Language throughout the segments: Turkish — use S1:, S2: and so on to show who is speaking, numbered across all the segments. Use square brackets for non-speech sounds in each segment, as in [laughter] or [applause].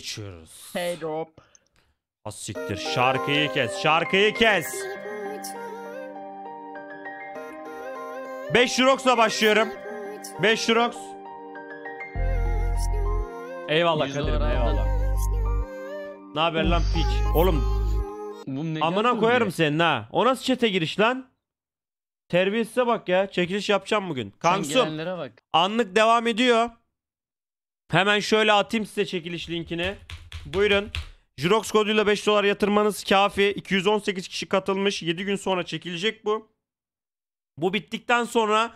S1: geçiyoruz.
S2: Hey drop.
S1: Az siktir. Şarkıyı kes. Şarkıyı kes. 5 Jurox'la başlıyorum. 5 Jurox. Eyvallah
S2: 100
S1: Kadir'im eyvallah. Ne haber lan piç? Oğlum amına koyarım
S2: diye.
S1: senin ha. O nasıl çete giriş lan? Terbiyesize bak ya. Çekiliş yapacağım bugün. Kansum. Anlık devam ediyor. Hemen şöyle atayım size çekiliş linkini. Buyurun. Jurox koduyla 5 dolar yatırmanız kafi. 218 kişi katılmış. 7 gün sonra çekilecek bu. Bu bittikten sonra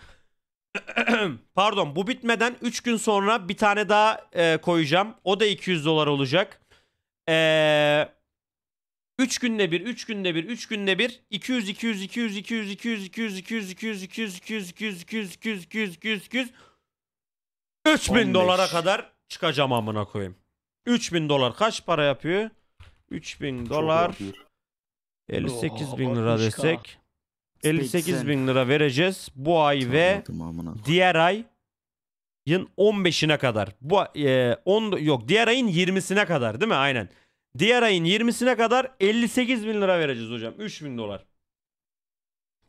S1: pardon bu bitmeden 3 gün sonra bir tane daha e, koyacağım. O da 200 dolar olacak. Eee 3 günde bir, 3 günde bir, 3 günde bir 200 200 200 200 200 200 200 200 200 200 200 200 200 200 200 200 3000
S3: 15.
S1: dolara kadar çıkacağım amına koyayım. 3000 dolar kaç para yapıyor? 3000 dolar 58 bin lira
S2: 60K.
S1: desek 58 bin lira vereceğiz bu ay ve diğer ayın 15'ine kadar. Bu e, 10 yok diğer ayın 20'sine kadar değil mi? Aynen. Diğer ayın 20'sine kadar 58 bin lira vereceğiz hocam. 3 bin dolar.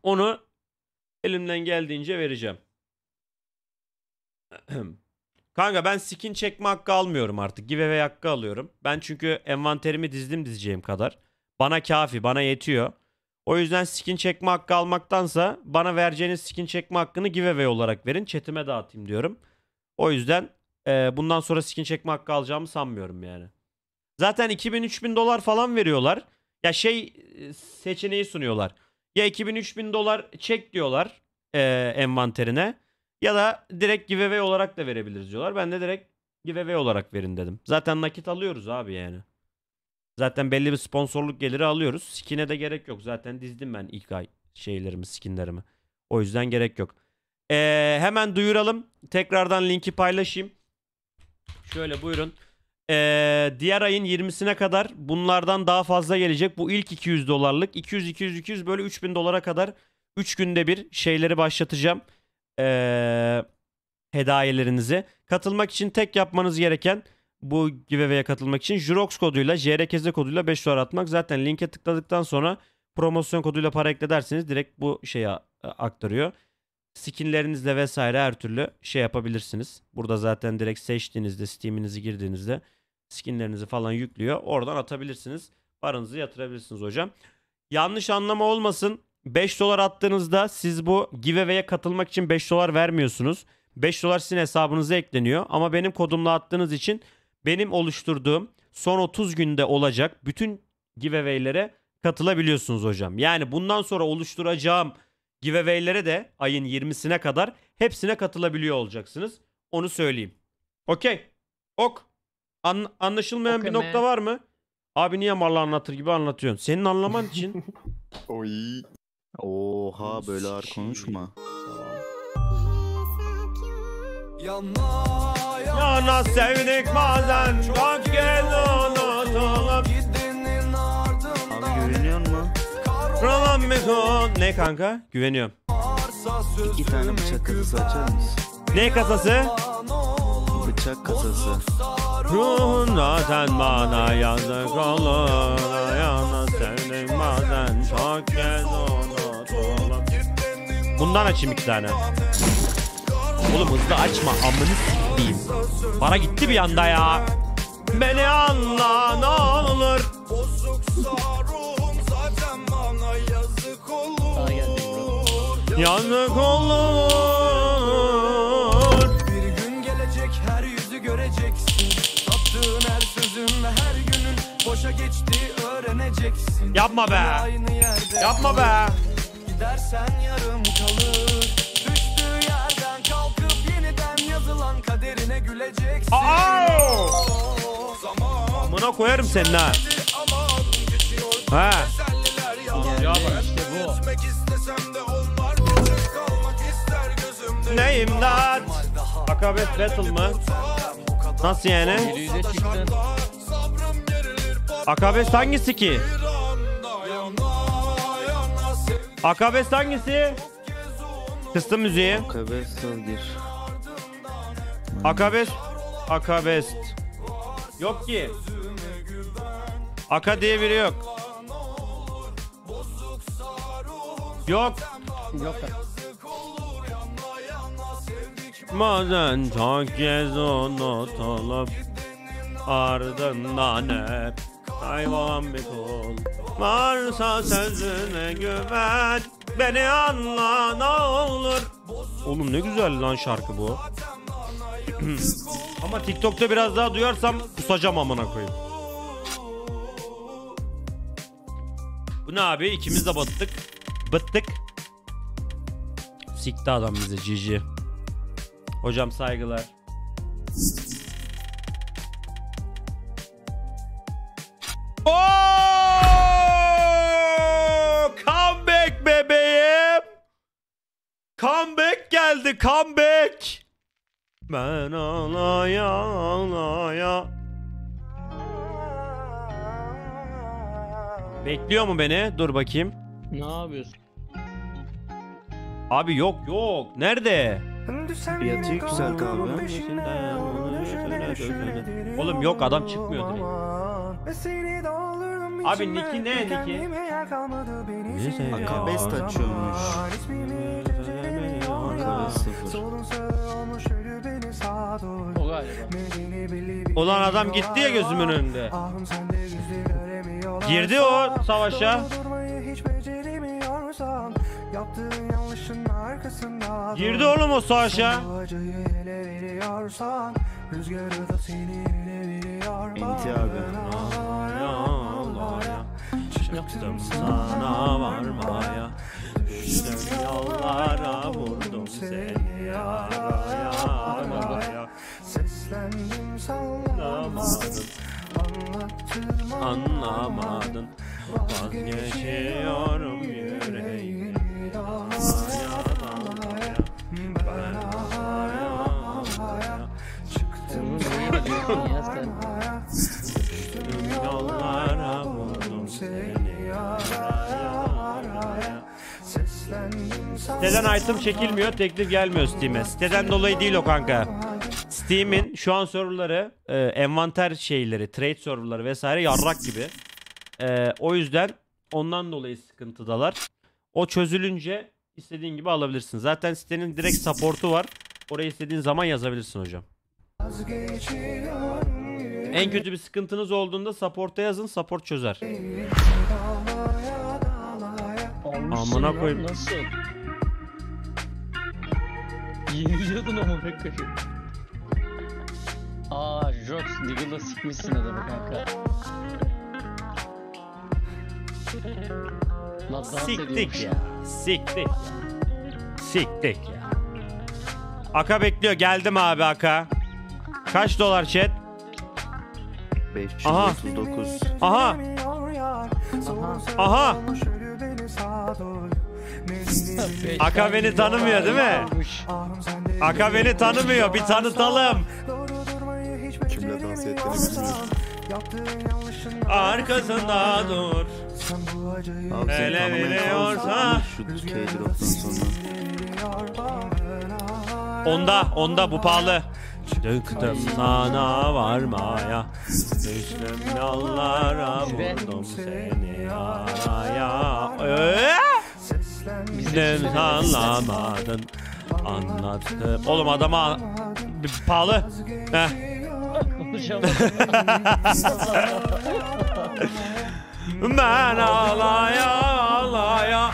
S1: Onu elimden geldiğince vereceğim. [clears throat] Kanka ben skin çekme hakkı almıyorum artık. Giveaway hakkı alıyorum. Ben çünkü envanterimi dizdim dizeceğim kadar. Bana kafi, bana yetiyor. O yüzden skin çekme hakkı almaktansa bana vereceğiniz skin çekme hakkını giveaway olarak verin. Chatime dağıtayım diyorum. O yüzden e, bundan sonra skin çekme hakkı alacağımı sanmıyorum yani. Zaten 2000-3000 dolar falan veriyorlar. Ya şey e, seçeneği sunuyorlar. Ya 2000-3000 dolar çek diyorlar e, envanterine. Ya da direkt giveaway olarak da verebiliriz diyorlar. Ben de direkt giveaway olarak verin dedim. Zaten nakit alıyoruz abi yani. Zaten belli bir sponsorluk geliri alıyoruz. Skin'e de gerek yok. Zaten dizdim ben ilk ay şeylerimi, skinlerimi. O yüzden gerek yok. Ee, hemen duyuralım. Tekrardan linki paylaşayım. Şöyle buyurun. Ee, diğer ayın 20'sine kadar bunlardan daha fazla gelecek. Bu ilk 200 dolarlık. 200, 200, 200 böyle 3000 dolara kadar 3 günde bir şeyleri başlatacağım. Ee, hedayelerinizi. Katılmak için tek yapmanız gereken bu giveaway'e katılmak için Jurox koduyla, JRKZ koduyla 5 dolar atmak. Zaten linke tıkladıktan sonra promosyon koduyla para ekle derseniz direkt bu şeye a- aktarıyor. Skinlerinizle vesaire her türlü şey yapabilirsiniz. Burada zaten direkt seçtiğinizde Steam'inizi girdiğinizde skinlerinizi falan yüklüyor. Oradan atabilirsiniz. Paranızı yatırabilirsiniz hocam. Yanlış anlama olmasın. 5 dolar attığınızda siz bu giveaway'e katılmak için 5 dolar vermiyorsunuz. 5 dolar sizin hesabınıza ekleniyor. Ama benim kodumla attığınız için benim oluşturduğum son 30 günde olacak bütün giveaway'lere katılabiliyorsunuz hocam. Yani bundan sonra oluşturacağım giveaway'lere de ayın 20'sine kadar hepsine katılabiliyor olacaksınız. Onu söyleyeyim. Okey. Ok. An- anlaşılmayan
S2: Okey
S1: bir nokta
S2: man.
S1: var mı? Abi niye mal anlatır gibi anlatıyorsun? Senin anlaman için. [laughs]
S3: Oy.
S4: Oha böyle ağır konuşma.
S1: Yana sevdik bazen çok gel unutulup
S4: Abi güveniyor mu?
S1: Bir son. Ne kanka? Güveniyorum.
S4: İki tane bıçak kasası açar mısın?
S1: Ne kasası?
S4: Bıçak kasası.
S1: Ruhunda sen bana yazık olur Yana sevdik bazen çok kez unutulup Bundan açayım iki tane. Oğlum hızlı açma amını s**eyim. Para gitti bir anda ya. Beni anla ne olur. Yazık olur.
S5: Bir gün gelecek her yüzü göreceksin. Sattığın her sözün ve her günün Boşa geçti öğreneceksin.
S1: Yapma be. Yapma be
S5: Gidersen yarım kalır Düştüğü yerden kalkıp yeniden yazılan kaderine güleceksin
S1: Aa! Amına koyarım senin ha Ha Ya bak.
S2: İşte bu.
S5: Gitmek istesem de olmaz Bir tek kalmak ister gözümde
S1: Neyim dat Akabet battle mı? Nasıl yani? Akabes hangisi ki? Akabes hangisi? Kıstım müziği.
S4: Kabesal gir.
S1: Akabes. Akabest. Yok ki. Aka diye biri yok. Yok.
S2: Yok.
S1: Bazen çok kez unutulup ardından hep kaybolan bir kul. Varsa sözüne güven, beni anla ne olur. Oğlum ne güzel lan şarkı bu. [clears throat] Ama TikTok'ta biraz daha duyarsam kusacağım amına koyayım. Bu ne abi? İkimiz de battık. Bıttık. Sikti adam bize cici. Hocam saygılar. Comeback geldi comeback. Ben ağlaya ağlaya. Bekliyor mu beni? Dur bakayım.
S2: Ne yapıyorsun?
S1: Abi yok yok. Nerede?
S4: Fiyatı yüksek abi.
S1: Oğlum yok adam çıkmıyor direkt. Abi Niki ne Niki?
S4: Aka best açıyormuş.
S2: O galiba.
S1: Olan adam gitti ya gözümün önünde. Girdi o savaşa. Girdi oğlum o savaşa.
S4: Enti abi.
S1: Çıktım sana varmaya. Düştüm yollara vurdum seni araya araya.
S5: Seslendim sallamadım
S1: Anlamadın, anlamadın. Vazgeçiyorum yüreğimi. Dalaya dalaya. Ben ağlaya Siteden item çekilmiyor, teklif gelmiyor Steam'e. Siteden dolayı değil o kanka. Steam'in şu an serverları, e, envanter şeyleri, trade serverları vesaire yarrak gibi. E, o yüzden ondan dolayı sıkıntıdalar. O çözülünce istediğin gibi alabilirsin. Zaten sitenin direkt support'u var. Oraya istediğin zaman yazabilirsin hocam. En kötü bir sıkıntınız olduğunda support'a yazın, support çözer. Amına koyayım.
S2: Nasıl? Yeniliyordun ama pek kötü. Aa Jox Diggle'da sikmişsin adamı kanka. Lan dans
S1: Siktik ya. Siktik ya. Siktik ya. Aka bekliyor. Geldim abi Aka. Kaç dolar chat?
S4: 539.
S1: Aha. Aha.
S2: Beş
S1: Aka beni tanımıyor değil mi? Aka beni tanımıyor. Bir tanıtalım.
S4: Kimle dans ettiğini bilmiyorum.
S1: Arkasında dur.
S4: Abi seni tanımaya Şu K-Drop'tan sonra.
S1: Onda, onda bu pahalı. Döktüm sana varmaya Düştüm yollara vurdum seni araya Sen anlamadın Anlattım. Oğlum adama pahalı. Heh. Ben ağlaya ağlaya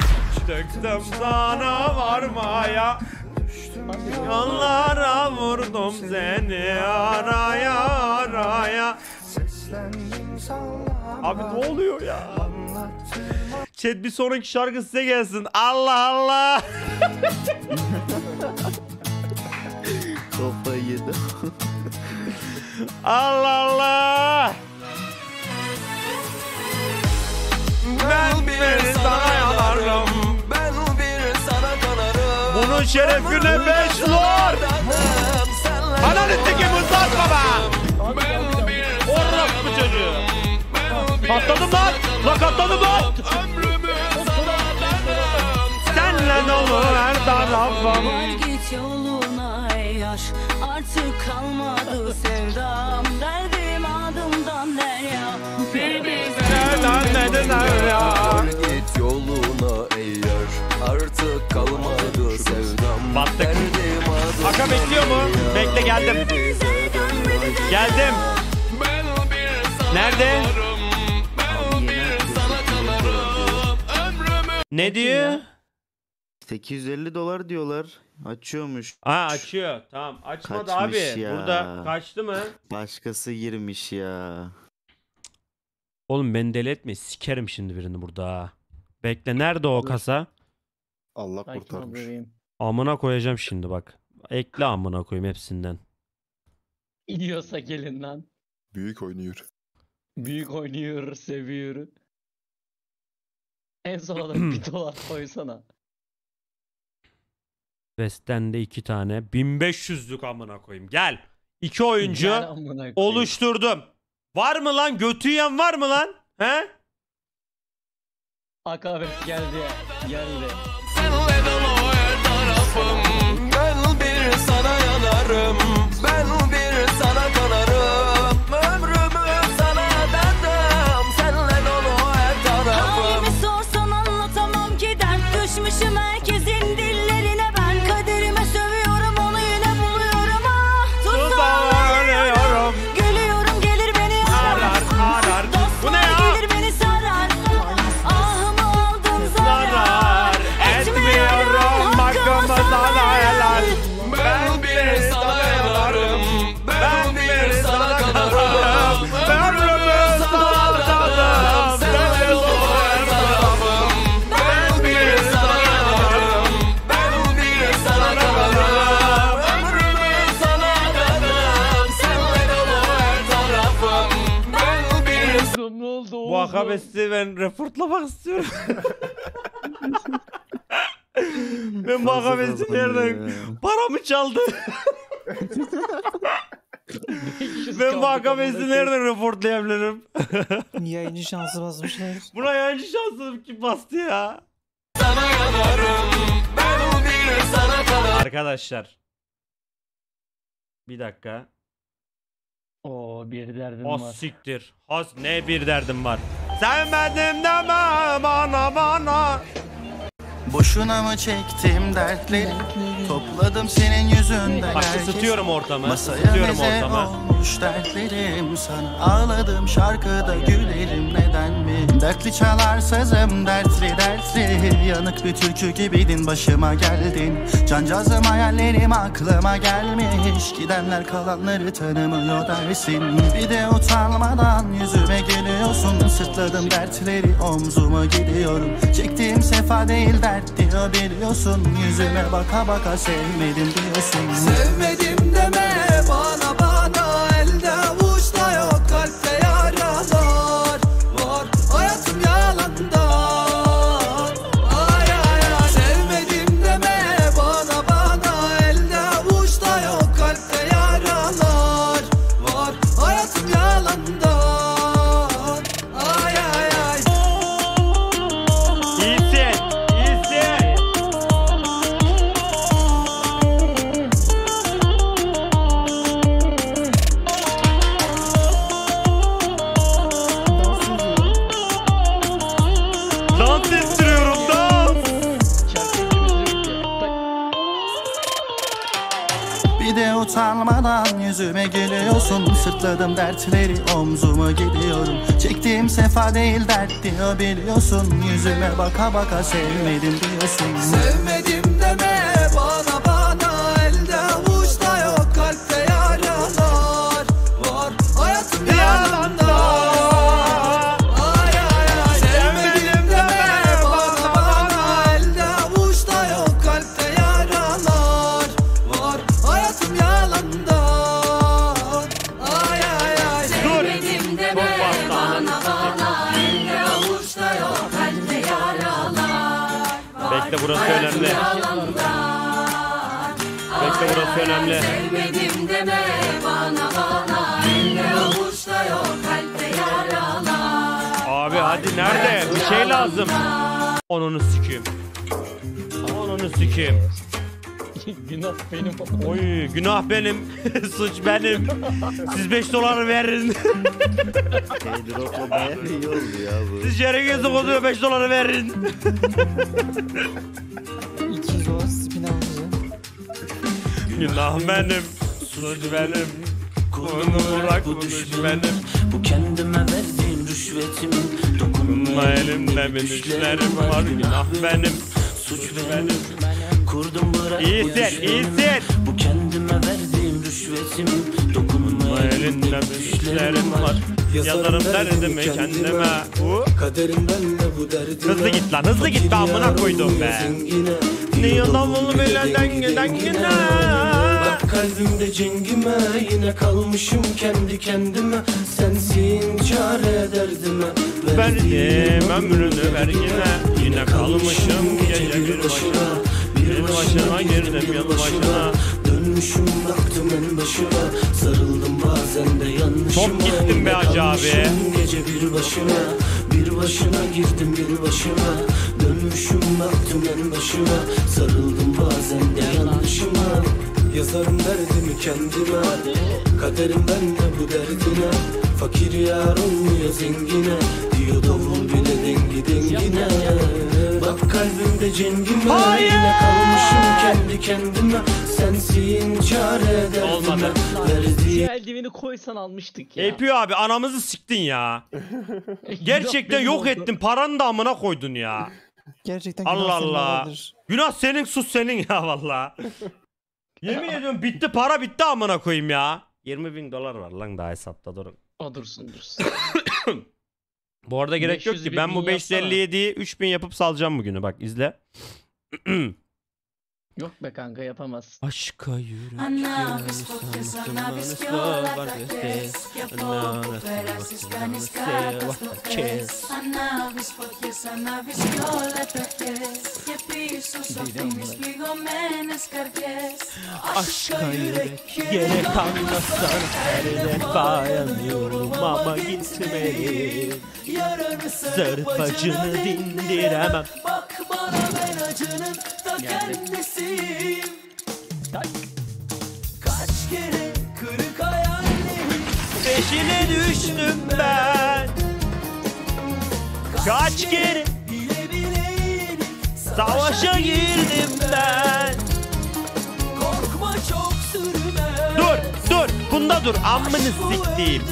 S1: Döktüm sana varmaya. Yollara vurdum seni araya araya Abi ne oluyor ya? Chat bir sonraki şarkı size gelsin. Allah Allah. [laughs]
S4: Kafayı yedi.
S1: Allah Allah. Ben bir sana yanarım.
S5: Ben bir sana kanarım
S1: Bunun şerefine beş lor. Ananı sikeyim Mustafa baba. Patladım lan. Lan patladım lan.
S5: ömrümü sana adadım
S1: Senle dolu her tarafım.
S3: Git yoluna yaş Artık kalmadı sevdam Derdim adımdan derya Bir bilsen
S5: Git yoluna eğer Artık kalmadı sevdam
S1: Battık. Aka bekliyor mu? Bekle geldim. Geldim. Nerede? Ne diyor?
S4: 850 dolar diyorlar. Açıyormuş.
S1: Aa açıyor. Tamam. Açmadı
S4: Kaçmış
S1: abi.
S4: ya.
S1: Burada kaçtı mı?
S4: Başkası girmiş ya.
S1: Oğlum beni deli etme. Sikerim şimdi birini burada. ha. Bekle. Nerede o kasa?
S4: Allah
S2: Sakin ol
S4: kurtarmış.
S2: bebeğim.
S1: Amına koyacağım şimdi bak. Ekle amına koyayım hepsinden.
S2: İniyorsa gelin lan.
S4: Büyük oynuyor.
S2: Büyük oynuyor, seviyor. En sona da bir dolar koysana. [clears throat]
S1: West'ten de iki tane. 1500'lük amına koyayım. Gel. İki oyuncu
S2: Gel amına koyayım.
S1: oluşturdum. Var mı lan? Götü yiyen var mı lan? He?
S2: Akabet geldi. Geldi.
S1: Akabesi ben reportlamak istiyorum. [laughs] ben bu [laughs] akabesi nereden... Paramı çaldı.
S2: 500
S1: ben
S2: amına
S1: nereden reportlayabilirim?
S6: Yayıncı şansı basmışlar.
S1: Buna yancı şansım kim bastı ya?
S5: sana yanarım Ben bir sana kanarım
S1: Arkadaşlar. Bir dakika.
S2: Oo bir derdim
S1: O
S2: var.
S1: siktir. Has ne bir derdim var. Sevmedim deme bana bana.
S7: Boşuna mı çektim dertleri Topladım senin yüzünden
S1: Bak ısıtıyorum ortamı.
S7: Masaya
S1: Isıtıyorum ortamı.
S7: Olmuş dertlerim. Sana Ağladım şarkıda gülerim. Neden mi? Dertli çalar sazım dertli dertli. Yanık bir türkü gibiydin başıma geldin. Cancağızım hayallerim aklıma gelmiş. Gidenler kalanları tanımıyor dersin. Bir de utanmadan yüzüme geliyorsun Sırtladım dertleri omzuma gidiyorum. Çektiğim sefa değil dert diyor biliyorsun. Yüzüme baka baka sevmedim diyorsun.
S5: Sevmedim
S7: geliyorsun Sırtladım dertleri omzuma gidiyorum. Çektiğim sefa değil dert diyor biliyorsun. Yüzüme baka baka sevmedim diyorsun.
S5: Sevmedim deme bana bana
S1: önemli.
S3: Sevmedim deme bana bana Elde avuçta yok kalpte yaralar
S1: Abi hadi nerede? Bir şey lazım. Onunu sikeyim. Onunu sikeyim. [laughs]
S2: Günah benim.
S1: Oy günah benim. [laughs] Suç benim. Siz 5 doları verin.
S4: Airdrop'la bayağı iyi oldu ya bu.
S1: Siz gerekiyorsa koduyor 5 doları verin. [laughs] Günah benim. Suç benim. Onu bırak bu düş benim.
S8: Bu kendime verdiğim
S1: Bununla
S8: Dokunma
S1: elimde bir düşlerim var. Günah benim.
S8: Suç benim Kurdum bırak
S1: İyisin iyisin.
S8: Bu kendime verdiğim rüşvetimin Dokunma
S1: elimde bir düşlerim var. Yazarım derdimi kendime. Bu.
S9: Kaderimden de bu derdine
S1: Hızlı git lan hızlı git be amına koydum be. Ne yalan bunu bile denge dengine.
S9: Kalbimde cengime Yine kalmışım kendi kendime. Sensin çare derdime
S1: Verdim ömrünü vergine Yine kalmışım gece bir başına. Bir başına girdim yıl başına.
S9: Dönmüşüm baktım en başıma Sarıldım bazen de yanlışıma.
S1: Çok gittin be hacı abi.
S9: Gece bir başına. Bir başına girdim bir başıma Dönmüşüm baktım en başıma Sarıldım bazen de yanlışıma Yazarım derdimi kendime Kaderimden de bu derdine Fakir yar olmuyor zengine Diyor davul bile dengi dengine Bak kalbimde cengime
S1: Hayır!
S9: Yine kalmışım kendi kendime Sensin çare derdime
S1: Olmadı.
S9: Verdiğin
S2: Eldiveni koysan almıştık ya.
S1: APU abi anamızı siktin ya. [laughs] Gerçekten
S2: benim
S1: yok
S2: oldu.
S1: ettin paranı da amına koydun ya.
S6: Gerçekten
S1: Allah
S6: senin
S1: Allah.
S6: vardır.
S1: Günah senin sus senin ya valla. Yemin ediyorum bitti para bitti amına koyayım ya. 20 bin dolar var lan daha hesapta durun.
S2: O dursun dursun. [coughs]
S1: Bu arada gerek yok
S2: 500
S1: ki
S2: bin
S1: ben bu
S2: yapsana.
S1: 557'yi 3000 yapıp salacağım bugünü bak izle.
S2: Yok be kanka yapamaz.
S1: Aşka yürek Aşka yürek yere kanmasan her defa yanıyorum ama gitmeyin Zırpacını dindiremem
S3: Bak bana acının ta kendisiyim Kaç kere kırık hayallerim
S1: Peşine düştüm ben. Kaç kere
S3: bile bile yenik
S1: savaşa girdim ben.
S3: Korkma çok sürme.
S1: Dur dur. Bunda dur. Amını siktiğim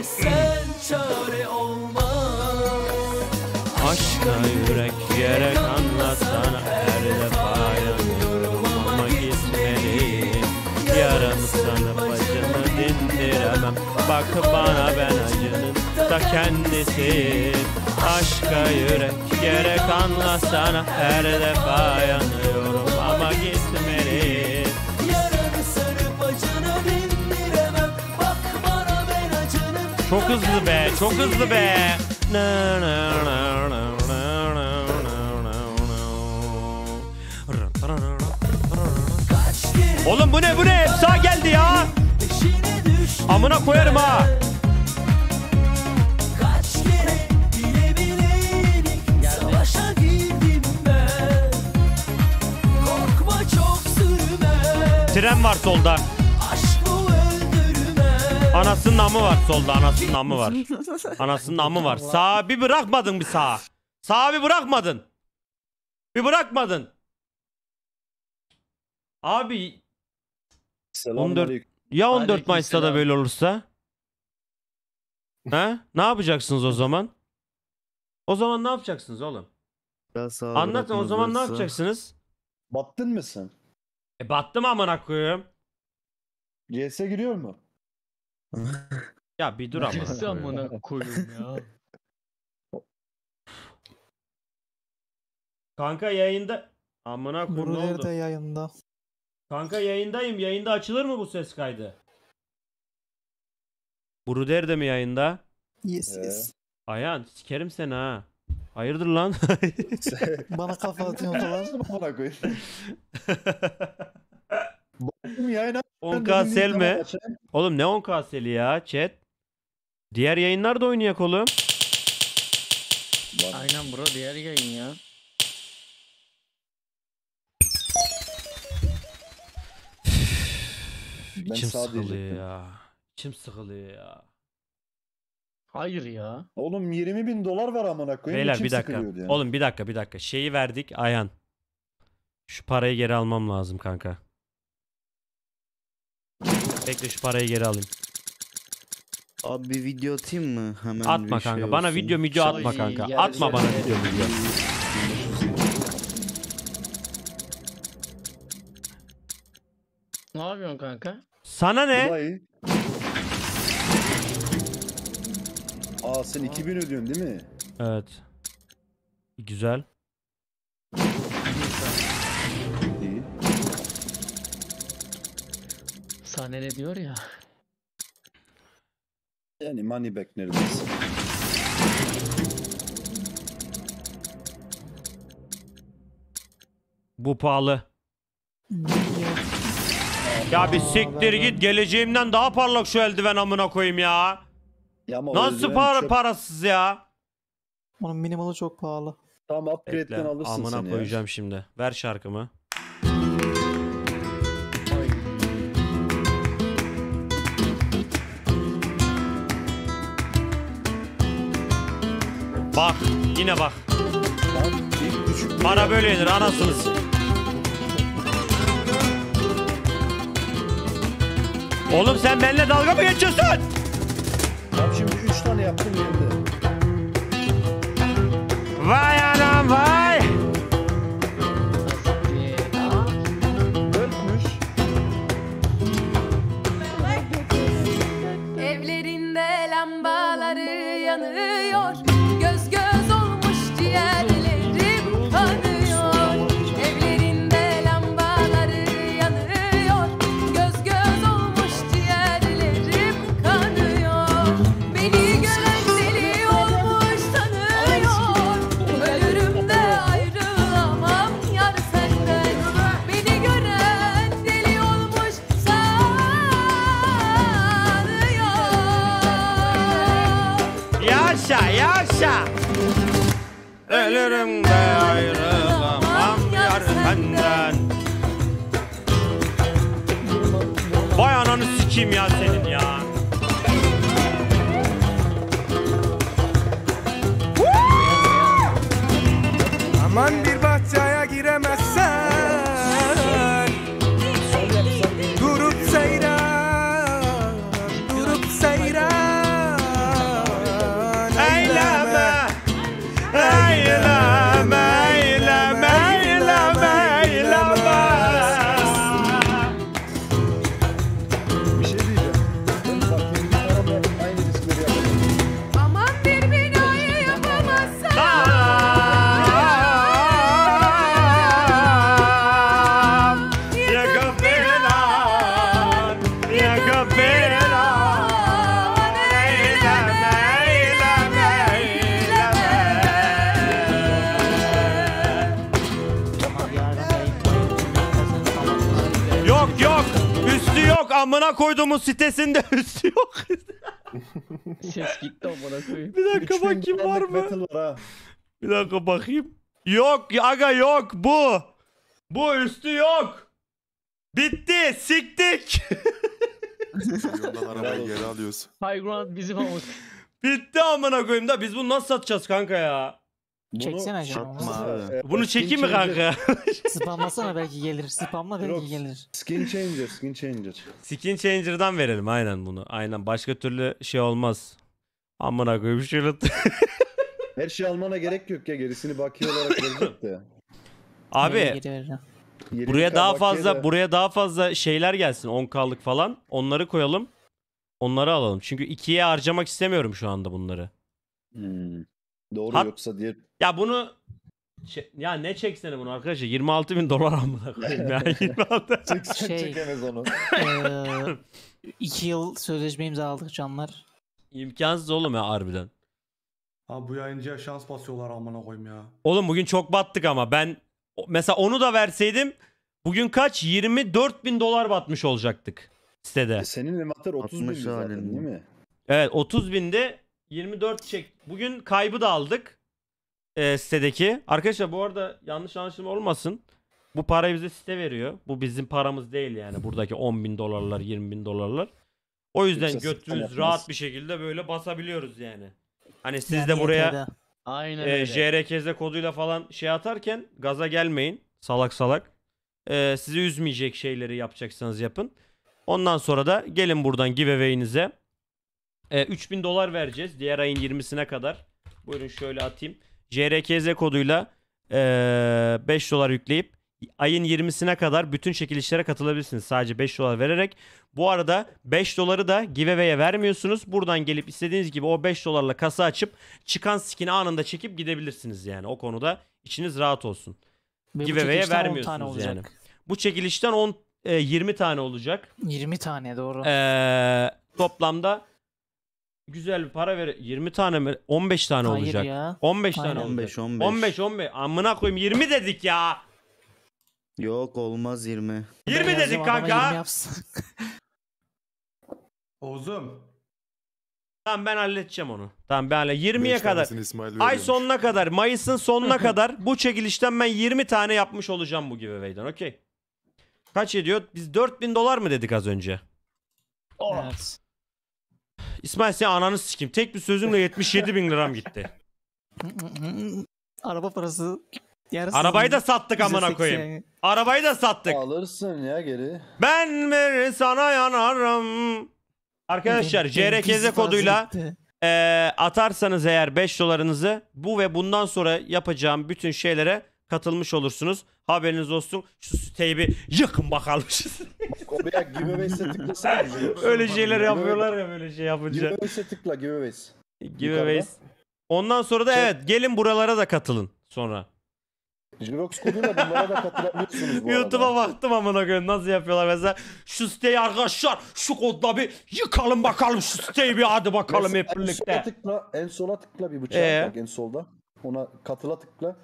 S3: istersen çare olmaz.
S1: Aşka yürek gerek anlasana her defa yanıyorum ama gitmeliyim. Yarım sanıp acını dindiremem. Bak bana ben acının da kendisiyim Aşka yürek gerek anlasana her defa yanıyorum Çok hızlı be, çok hızlı be. Oğlum bu ne bu ne? Efsa geldi ya. Amına koyarım ha. Tren var solda. Anasının amı var solda. Anasının amı var. [laughs] Anasının amı var. Sağa bir bırakmadın bir sağa. Sağa bir bırakmadın. Bir bırakmadın. Abi 14 ya 14
S2: Aleyküm
S1: Mayıs'ta da böyle olursa? [laughs] Ha? Ne yapacaksınız o zaman? O zaman ne yapacaksınız oğlum? Anlatın o zaman ne yapacaksınız?
S10: Battın mısın?
S1: E battım amına koyayım.
S10: CS giriyor mu?
S1: Ya bir dur ama.
S2: Birisi amına koyayım ya.
S1: Kanka yayında amına koyayım ne
S6: Bruder
S1: oldu?
S6: de yayında.
S1: Kanka yayındayım. Yayında açılır mı bu ses kaydı? Bruder de mi yayında?
S6: Yes
S10: Ee?
S6: yes.
S1: Ayhan sikerim seni ha. Hayırdır lan? [laughs]
S6: Bana kafa atıyorsun falan.
S10: Bana koy. [laughs] Baktım yayına.
S1: 10k sel mi? Oğlum ne 10k seli ya chat? Diğer yayınlar da oynayak oğlum.
S5: Aynen bro diğer yayın ya.
S10: Ben
S1: İçim
S10: sağ
S1: sıkılıyor
S10: diyecektim.
S1: ya. İçim sıkılıyor ya.
S5: Hayır ya.
S10: Oğlum 20 bin dolar var amına koyayım.
S1: Beyler
S10: içim
S1: bir dakika.
S10: sıkılıyordu yani.
S1: Oğlum bir dakika bir dakika. Şeyi verdik Ayhan. Şu parayı geri almam lazım kanka. Bekle şu parayı geri alayım.
S4: Abi bir video atayım mı? Hemen
S1: Atma
S4: bir şey
S1: kanka. Bana
S4: olsun.
S1: video video atma
S5: Ay,
S1: kanka.
S5: yer
S1: Atma bana video video.
S5: Ne yapıyorsun kanka?
S1: Sana ne?
S10: Dubai. Aa sen 2000 ödüyorsun değil mi?
S1: Evet. Güzel.
S5: Sahne ne diyor ya?
S10: Yani money back neredeyse.
S1: Bu pahalı. Ya bir siktir git geleceğimden daha parlak şu eldiven amına koyayım ya.
S10: Ya ama o
S1: Nasıl
S10: eldiven
S1: para
S10: çöp.
S1: parasız ya?
S6: Onun minimalı çok pahalı.
S10: Tam
S1: Bekle
S10: upgrade'den alırsın
S1: amına
S10: seni
S1: koyacağım şimdi. Ver şarkımı. Bak yine bak. Para böyle yenir anasınız. Oğlum sen benimle dalga mı geçiyorsun?
S10: Tam şimdi 3 tane yaptım geldi.
S1: Vay anam ananı sikeyim ya senin ya.
S11: Aman bir
S1: yok. Amına koyduğumun sitesinde [laughs] üstü yok.
S5: Ses gitti amına koyayım.
S1: Bir dakika
S10: 3000
S1: bakayım var mı?
S10: var ha.
S1: Bir dakika bakayım. Yok aga yok bu. Bu üstü yok. Bitti. Siktik.
S12: Yoldan arabayı geri alıyoruz.
S5: High ground bizim amık.
S1: Bitti amına koyayım da biz bunu nasıl satacağız kanka ya?
S10: Bunu-
S6: Çeksene.
S4: Satma abi.
S10: E,
S1: Bunu
S10: skin
S1: çekeyim mi
S10: changer-
S1: kanka? [laughs]
S6: Spamlasana belki gelir. Spamla belki
S10: Yok.
S6: gelir.
S10: Skin changer, skin changer.
S1: Skin Changer'dan verelim aynen bunu. Aynen başka türlü şey olmaz. Amına koyayım şunu. [laughs]
S10: Her şey almana gerek yok ya gerisini bakiye olarak verecek de.
S1: Abi
S6: Geri vereceğim.
S10: 20K
S1: buraya daha
S10: bakiye
S1: fazla
S10: de-
S1: buraya daha fazla şeyler gelsin 10K'lık falan. Onları koyalım. Onları alalım. Çünkü ikiye harcamak istemiyorum şu anda bunları.
S10: Hmm. Doğru
S1: Hat-
S10: yoksa diğer
S1: Ya bunu Çe- ya ne çeksene bunu arkadaşlar 26 bin dolar amına koyayım ya [laughs] 26.
S10: çeksen
S6: Şey-
S10: çekemez onu. [laughs]
S6: Ee, iki yıl sözleşme imzaladık canlar.
S1: İmkansız oğlum ya harbiden.
S13: Abi bu yayıncıya şans basıyorlar amına koyayım ya.
S1: Oğlum bugün çok battık ama ben o- mesela onu da verseydim bugün kaç 24 bin dolar batmış olacaktık sitede.
S10: E, Senin envanter 30 bin
S4: 60
S10: zaten
S4: halinde.
S10: değil mi?
S1: Evet 30 binde 24 çek. Bugün kaybı da aldık. e, sitedeki. Arkadaşlar bu arada yanlış anlaşılma olmasın. Bu parayı bize site veriyor. Bu bizim paramız değil yani. Buradaki 10 bin dolarlar, 20 bin dolarlar. O yüzden
S10: Kimse
S1: rahat bir şekilde böyle basabiliyoruz yani. Hani siz de buraya.
S2: Aynen
S1: e. JRKZ koduyla falan şey atarken gaza gelmeyin. Salak salak. E, sizi üzmeyecek şeyleri yapacaksanız yapın. Ondan sonra da gelin buradan giveaway'inize. E, 3000 dolar vereceğiz diğer ayın 20'sine kadar. Buyurun şöyle atayım. JRKZ koduyla e, 5 dolar yükleyip ayın 20'sine kadar bütün çekilişlere katılabilirsiniz. Sadece 5 dolar vererek. Bu arada 5 doları da giveaway'e vermiyorsunuz. Buradan gelip istediğiniz gibi o 5 dolarla kasa açıp çıkan skin'i anında çekip gidebilirsiniz yani. O konuda içiniz rahat olsun.
S6: Ve
S1: Giveaway'e
S6: çekilişten 10
S1: vermiyorsunuz yani. Bu çekilişten 10 e, 20 tane olacak.
S6: 20 tane doğru.
S1: Ee, toplamda güzel bir para ver. 20 tane mi? 15 tane
S6: Hayır
S1: olacak.
S6: ya.
S1: 15 tane
S6: Aynen.
S1: olacak.
S4: 15 15.
S1: 15 15. Amına koyayım 20 dedik ya.
S4: Yok olmaz 20.
S1: 20
S6: Ben
S1: dedik kanka.
S6: 20 yapsın. [laughs]
S13: Oğuzum.
S1: Tamam ben halledeceğim onu. Tamam ben halle- 20'ye
S12: Beş
S1: kadar.
S12: tanesini İsmail
S1: Ay
S12: veriyormuş.
S1: sonuna kadar, Mayıs'ın sonuna [laughs] kadar bu çekilişten ben 20 tane yapmış olacağım bu giveaway'den. Okey. Kaç ediyor? Biz 4000 dolar mı dedik az önce?
S6: evet.
S1: İsmail sen ananı sikeyim. Tek bir sözümle 77 bin liram gitti.
S6: Araba parası yarısı.
S1: Arabayı da sattık amına
S6: %80.
S1: koyayım. Arabayı da sattık.
S10: Alırsın ya geri.
S1: Ben bir sana yanarım. Arkadaşlar
S6: pizza
S1: koduyla eee, atarsanız eğer 5 dolarınızı bu ve bundan sonra yapacağım bütün şeylere katılmış olursunuz. Haberiniz olsun. Şu siteyi bir yıkın bakalım. [laughs]
S10: Oraya giveaways'e tıklasana. [laughs]
S1: Öyle şeyler yapıyorlar ya böyle şey yapınca.
S10: Giveaways'e tıkla giveaways.
S1: Giveaways. Ondan sonra da
S10: Şey-
S1: evet gelin buralara da katılın sonra.
S10: Jirox koduyla bunlara da katılabiliyorsunuz bu.
S1: YouTube'a baktım amına koyayım nasıl yapıyorlar mesela. Şu siteyi arkadaşlar şu kodla bir yıkalım bakalım şu siteyi bir hadi bakalım hep
S10: En sola
S1: birlikte.
S10: tıkla, en sola tıkla bir bıçağı
S1: Ee?
S10: bak en solda. Ona katıla tıkla.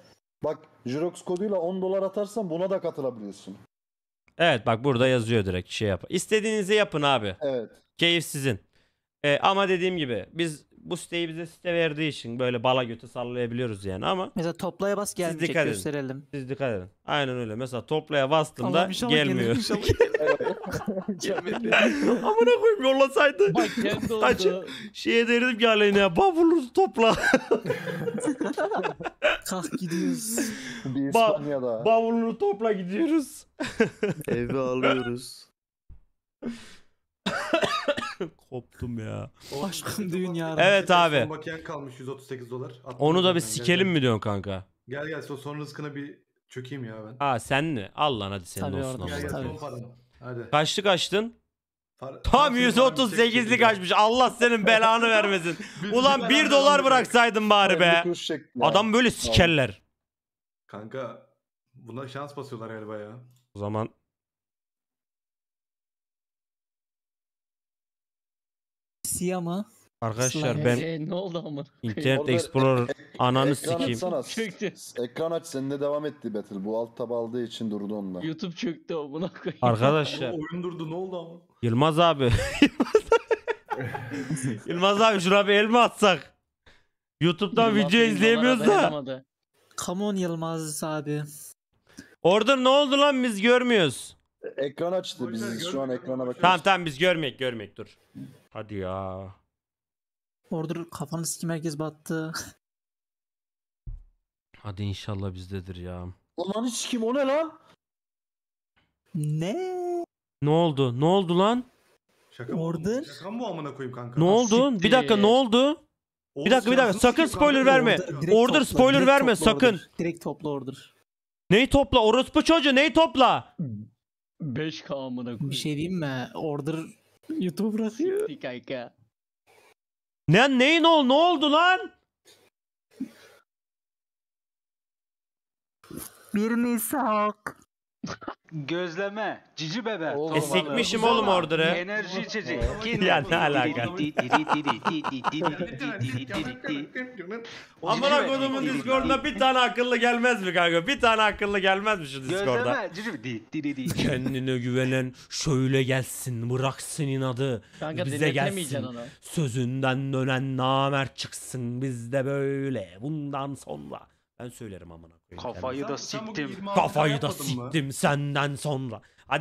S10: Bak Jirox koduyla 10 dolar atarsan buna da katılabiliyorsun.
S1: Evet bak burada yazıyor direkt şey yap. İstediğinizi yapın abi.
S10: Evet.
S1: Keyif sizin. Ee, ama dediğim gibi biz bu siteyi bize site verdiği için böyle bala götü sallayabiliyoruz yani ama
S6: Mesela toplaya bas gelmeyecek
S1: dikkat edin.
S6: gösterelim.
S1: siz dikkat edin. Aynen öyle. Mesela toplaya bastığımda
S6: Allah'ım inşallah gelir,
S1: gelmiyor.
S6: inşallah [laughs]
S1: Amına koyayım yollasaydı.
S2: Bak kendi
S1: Kaç-
S2: oldu.
S1: Şeye derdim ki aleyhine bavulunu topla. [laughs]
S6: Kalk gidiyoruz.
S10: Bir
S1: Ba-
S10: İspanya'da.
S1: bavulunu topla gidiyoruz.
S4: Evi alıyoruz. [laughs] [laughs]
S1: Koptum ya.
S6: Aşkım düğün yarın.
S1: Evet abi.
S13: Son bakiyen kalmış 138 dolar.
S1: Onu da bir
S13: gel,
S1: sikelim
S13: gel.
S1: mi diyorsun kanka?
S13: Gel gel son, son rızkına bir çökeyim ya ben.
S1: Aa sen mi? al lan hadi senin
S6: Tabii
S1: olsun
S6: orada.
S13: Gel gel.
S6: Tabii.
S13: son param. Hadi.
S1: Kaçtı kaçtın?
S13: Par-
S1: Tam
S13: Tam senin paranı
S1: 138'lik
S13: çekeceğim.
S1: açmış. Allah senin [laughs] belanı vermesin. Ulan
S13: bir
S1: 1
S13: beraber
S1: dolar bıraksaydın bari
S10: 50
S1: be. Adam böyle sikerler.
S13: Kanka buna şans basıyorlar galiba ya.
S1: O zaman
S6: Siyah mı?
S1: arkadaşlar ben
S2: Ee, ne oldu amına?
S1: Internet
S10: Orada
S1: Explorer ananı
S10: Ekran
S1: sikeyim.
S10: açsana.
S2: Çöktü.
S10: Ekran aç seninle devam etti Battle. Bu alt tab aldığı için durdu onda.
S2: YouTube çöktü amına koyayım.
S1: Arkadaşlar
S13: Ama oyun durdu ne oldu ama?
S1: Yılmaz abi. [laughs] Yılmaz abi şuna bir el mi atsak? YouTube'dan
S2: Yılmaz
S1: video
S2: Bey'in
S1: izleyemiyoruz da.
S2: dayanamadı.
S6: Come on Yılmaz abi.
S1: Orada ne oldu lan biz görmüyoruz.
S10: Ekran açtı.
S13: Boşver,
S10: Biz şu an
S13: görmüyorum
S10: ekrana
S13: ama
S10: bakıyoruz.
S1: Tamam tamam biz görmeyek görmeyek dur. Hadi ya.
S6: Order kafanı sikim herkes battı. [laughs]
S1: Hadi inşallah bizdedir ya.
S10: Ulan hiç kim o ne lan?
S6: ne?
S1: Ne oldu? Ne oldu lan?
S13: Şaka mı?
S6: Order.
S13: Şaka mı bu amına koyayım kanka?
S1: Ne oldu? Bir dakika ne oldu? Bir dakika bir dakika sakın spoiler
S13: kanka.
S1: verme.
S6: Order,
S1: Order spoiler
S6: direkt
S1: verme,
S6: topla
S1: sakın.
S6: Order. Direkt topla order.
S1: Neyi topla? Orospu çocuğu neyi topla?
S2: 5K amına koyayım.
S6: Bir şey diyeyim mi? Order YouTube bırakıyor.
S2: Sikti kanka.
S1: Ne neyin ol? Ne oldu lan?
S6: 1 Nisan.
S14: Gözleme, cici bebe.
S10: Oğlum,
S1: E sikmişim oğlum order'ı.
S14: Enerji içecek.
S1: Ya ne alaka? Amına kodumun Discord'una bir tane akıllı gelmez mi kanka? Bir tane akıllı gelmez mi şu Discord'a?
S14: Gözleme, cici di di di di.
S1: Kendine güvenen şöyle gelsin bıraksın inadı.
S2: Kanka
S1: Bize gelsin.
S2: onu.
S1: Sözünden dönen namert çıksın bizde böyle bundan sonra. Ben söylerim amına koyayım.
S14: Kafayı da siktim.
S1: Kafayı da siktim senden sonra.